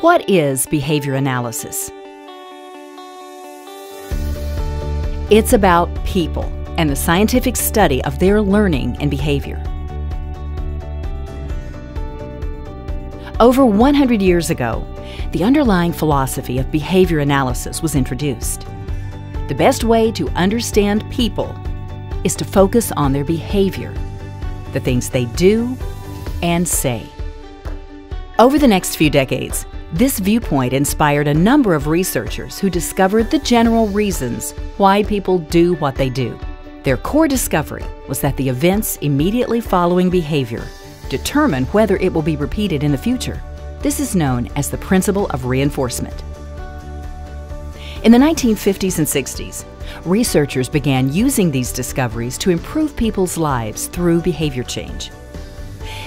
What is behavior analysis? It's about people and the scientific study of their learning and behavior. Over 100 years ago, the underlying philosophy of behavior analysis was introduced. The best way to understand people is to focus on their behavior, the things they do and say. Over the next few decades, this viewpoint inspired a number of researchers who discovered the general reasons why people do what they do. Their core discovery was that the events immediately following behavior determine whether it will be repeated in the future. This is known as the principle of reinforcement. In the 1950s and 60s, researchers began using these discoveries to improve people's lives through behavior change.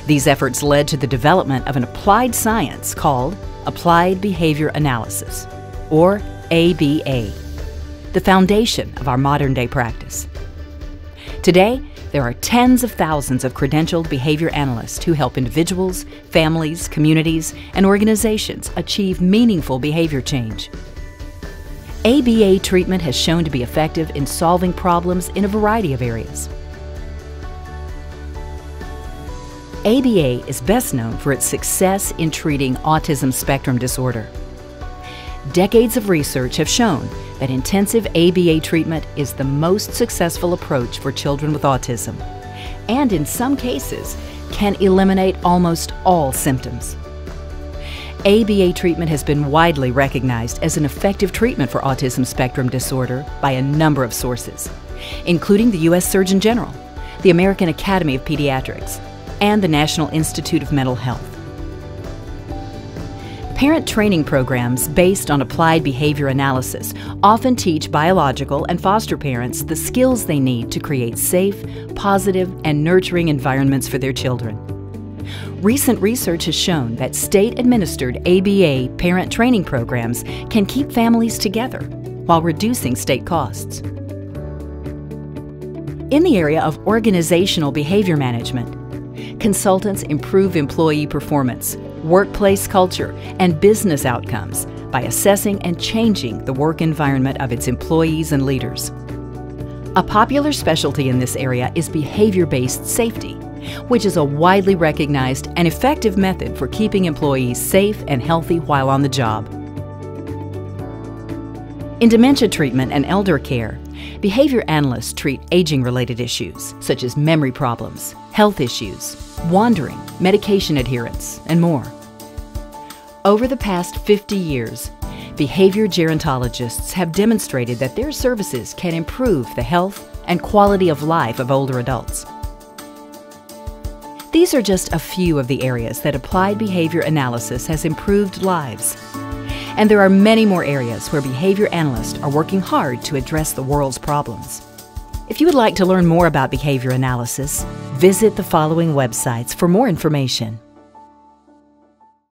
These efforts led to the development of an applied science called Applied Behavior Analysis, or ABA, the foundation of our modern day practice. Today, there are tens of thousands of credentialed behavior analysts who help individuals, families, communities, and organizations achieve meaningful behavior change. ABA treatment has shown to be effective in solving problems in a variety of areas. ABA is best known for its success in treating autism spectrum disorder. Decades of research have shown that intensive ABA treatment is the most successful approach for children with autism, and in some cases, can eliminate almost all symptoms. ABA treatment has been widely recognized as an effective treatment for autism spectrum disorder by a number of sources, including the U.S. Surgeon General, the American Academy of Pediatrics, and the National Institute of Mental Health. Parent training programs based on applied behavior analysis often teach biological and foster parents the skills they need to create safe, positive, and nurturing environments for their children. Recent research has shown that state administered ABA parent training programs can keep families together while reducing state costs. In the area of organizational behavior management, consultants improve employee performance, workplace culture, and business outcomes by assessing and changing the work environment of its employees and leaders. A popular specialty in this area is behavior-based safety, which is a widely recognized and effective method for keeping employees safe and healthy while on the job. In dementia treatment and elder care, behavior analysts treat aging-related issues such as memory problems, health issues, wandering, medication adherence, and more. Over the past 50 years, behavior gerontologists have demonstrated that their services can improve the health and quality of life of older adults. These are just a few of the areas that applied behavior analysis has improved lives. And there are many more areas where behavior analysts are working hard to address the world's problems. If you would like to learn more about behavior analysis, visit the following websites for more information.